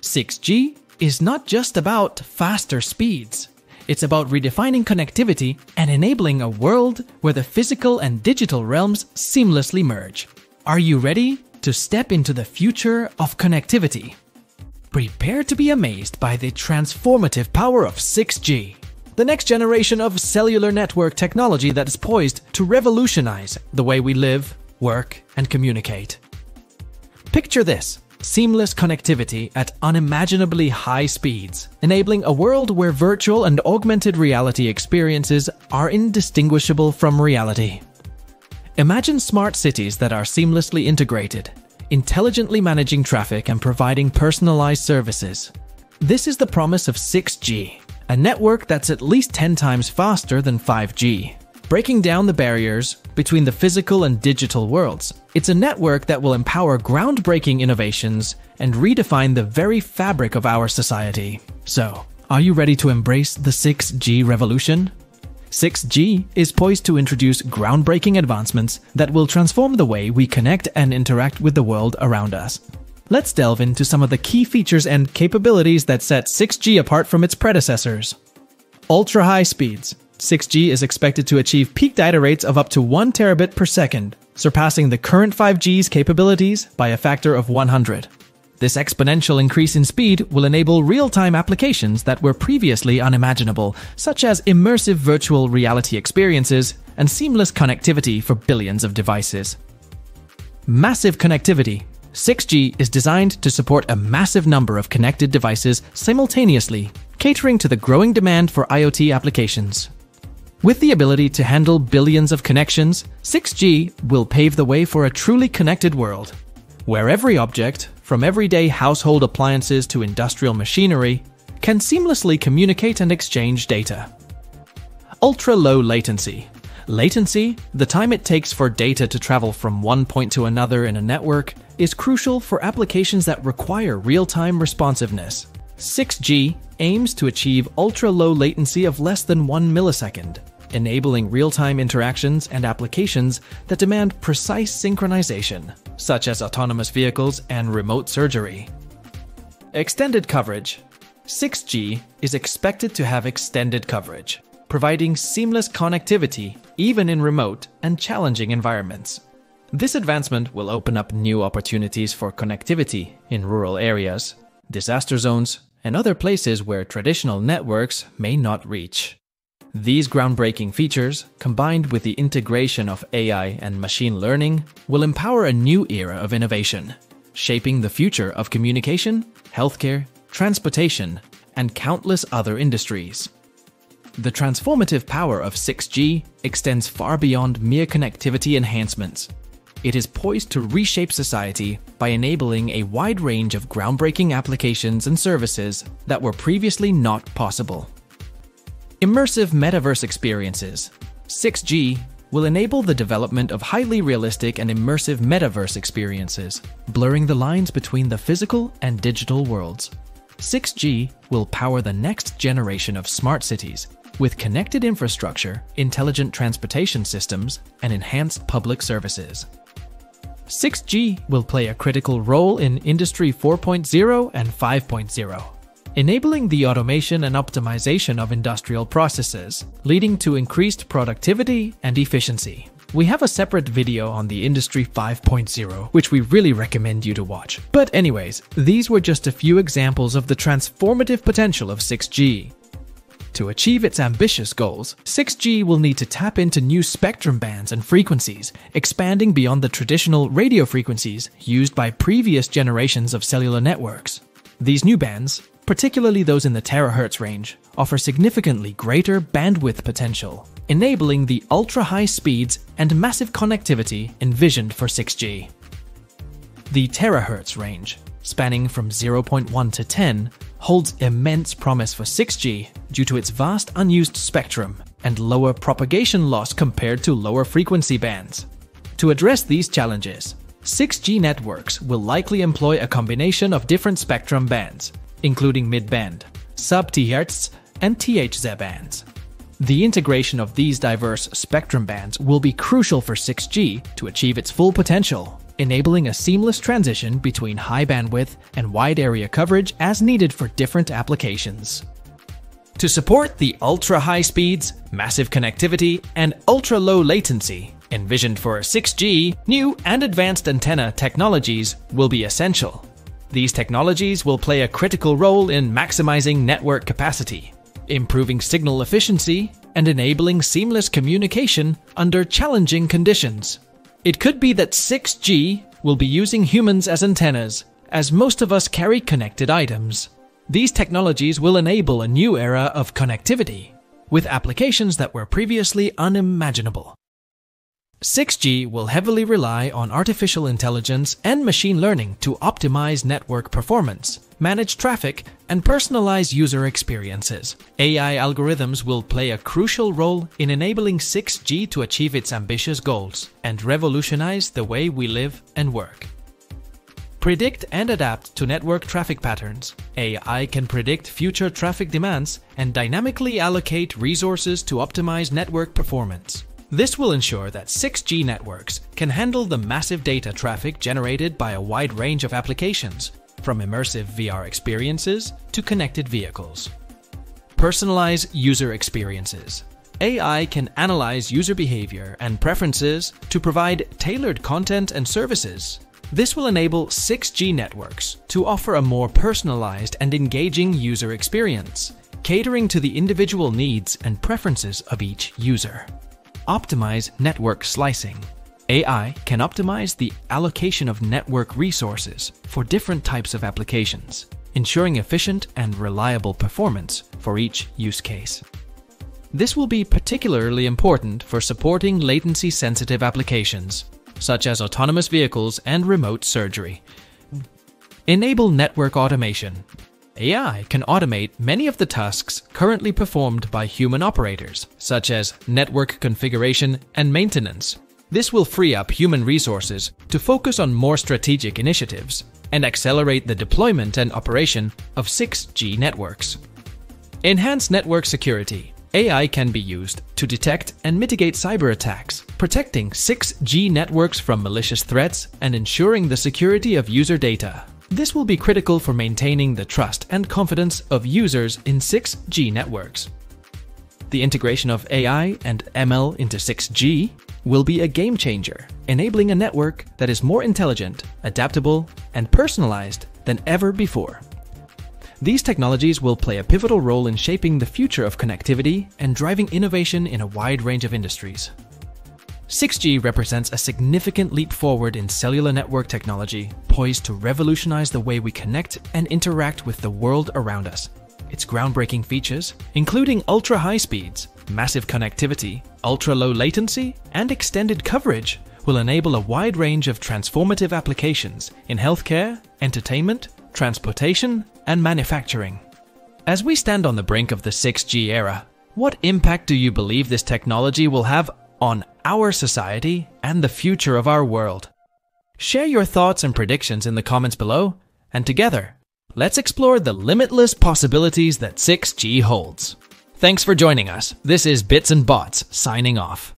6G is not just about faster speeds. It's about redefining connectivity and enabling a world where the physical and digital realms seamlessly merge. Are you ready to step into the future of connectivity? Prepare to be amazed by the transformative power of 6G, the next generation of cellular network technology that is poised to revolutionize the way we live, work, and communicate. Picture this seamless connectivity at unimaginably high speeds, enabling a world where virtual and augmented reality experiences are indistinguishable from reality. Imagine smart cities that are seamlessly integrated, intelligently managing traffic and providing personalized services. This is the promise of 6G, a network that's at least 10 times faster than 5G breaking down the barriers between the physical and digital worlds. It's a network that will empower groundbreaking innovations and redefine the very fabric of our society. So, are you ready to embrace the 6G revolution? 6G is poised to introduce groundbreaking advancements that will transform the way we connect and interact with the world around us. Let's delve into some of the key features and capabilities that set 6G apart from its predecessors. Ultra high speeds. 6G is expected to achieve peak data rates of up to 1 terabit per second, surpassing the current 5G's capabilities by a factor of 100. This exponential increase in speed will enable real time applications that were previously unimaginable, such as immersive virtual reality experiences and seamless connectivity for billions of devices. Massive connectivity 6G is designed to support a massive number of connected devices simultaneously, catering to the growing demand for IoT applications. With the ability to handle billions of connections, 6G will pave the way for a truly connected world, where every object, from everyday household appliances to industrial machinery, can seamlessly communicate and exchange data. Ultra low latency. Latency, the time it takes for data to travel from one point to another in a network, is crucial for applications that require real time responsiveness. 6G aims to achieve ultra low latency of less than 1 millisecond, enabling real time interactions and applications that demand precise synchronization, such as autonomous vehicles and remote surgery. Extended coverage 6G is expected to have extended coverage, providing seamless connectivity even in remote and challenging environments. This advancement will open up new opportunities for connectivity in rural areas, disaster zones, and other places where traditional networks may not reach. These groundbreaking features, combined with the integration of AI and machine learning, will empower a new era of innovation, shaping the future of communication, healthcare, transportation, and countless other industries. The transformative power of 6G extends far beyond mere connectivity enhancements it is poised to reshape society by enabling a wide range of groundbreaking applications and services that were previously not possible. Immersive metaverse experiences 6G will enable the development of highly realistic and immersive metaverse experiences, blurring the lines between the physical and digital worlds. 6G will power the next generation of smart cities with connected infrastructure, intelligent transportation systems, and enhanced public services. 6G will play a critical role in Industry 4.0 and 5.0, enabling the automation and optimization of industrial processes, leading to increased productivity and efficiency. We have a separate video on the Industry 5.0, which we really recommend you to watch. But anyways, these were just a few examples of the transformative potential of 6G. To achieve its ambitious goals, 6G will need to tap into new spectrum bands and frequencies, expanding beyond the traditional radio frequencies used by previous generations of cellular networks. These new bands, particularly those in the terahertz range, offer significantly greater bandwidth potential, enabling the ultra high speeds and massive connectivity envisioned for 6G. The terahertz range, spanning from 0.1 to 10, holds immense promise for 6G due to its vast unused spectrum and lower propagation loss compared to lower frequency bands. To address these challenges, 6G networks will likely employ a combination of different spectrum bands, including mid-band, sub-THz, and THz bands. The integration of these diverse spectrum bands will be crucial for 6G to achieve its full potential, enabling a seamless transition between high bandwidth and wide area coverage as needed for different applications. To support the ultra high speeds, massive connectivity, and ultra low latency envisioned for 6G, new and advanced antenna technologies will be essential. These technologies will play a critical role in maximizing network capacity, improving signal efficiency, and enabling seamless communication under challenging conditions. It could be that 6G will be using humans as antennas, as most of us carry connected items. These technologies will enable a new era of connectivity, with applications that were previously unimaginable. 6G will heavily rely on artificial intelligence and machine learning to optimize network performance, manage traffic, and personalize user experiences. AI algorithms will play a crucial role in enabling 6G to achieve its ambitious goals and revolutionize the way we live and work. Predict and adapt to network traffic patterns. AI can predict future traffic demands and dynamically allocate resources to optimize network performance. This will ensure that 6G networks can handle the massive data traffic generated by a wide range of applications, from immersive VR experiences to connected vehicles. Personalize user experiences. AI can analyze user behavior and preferences to provide tailored content and services this will enable 6G networks to offer a more personalized and engaging user experience, catering to the individual needs and preferences of each user. Optimize network slicing. AI can optimize the allocation of network resources for different types of applications, ensuring efficient and reliable performance for each use case. This will be particularly important for supporting latency-sensitive applications such as autonomous vehicles and remote surgery. Enable network automation. AI can automate many of the tasks currently performed by human operators, such as network configuration and maintenance. This will free up human resources to focus on more strategic initiatives and accelerate the deployment and operation of 6G networks. Enhance network security. AI can be used to detect and mitigate cyber attacks, protecting 6G networks from malicious threats and ensuring the security of user data. This will be critical for maintaining the trust and confidence of users in 6G networks. The integration of AI and ML into 6G will be a game changer, enabling a network that is more intelligent, adaptable, and personalized than ever before. These technologies will play a pivotal role in shaping the future of connectivity and driving innovation in a wide range of industries. 6G represents a significant leap forward in cellular network technology, poised to revolutionize the way we connect and interact with the world around us. Its groundbreaking features, including ultra high speeds, massive connectivity, ultra low latency, and extended coverage, will enable a wide range of transformative applications in healthcare, entertainment, transportation, and manufacturing. As we stand on the brink of the 6G era, what impact do you believe this technology will have on our society and the future of our world? Share your thoughts and predictions in the comments below, and together, let's explore the limitless possibilities that 6G holds. Thanks for joining us. This is Bits and Bots signing off.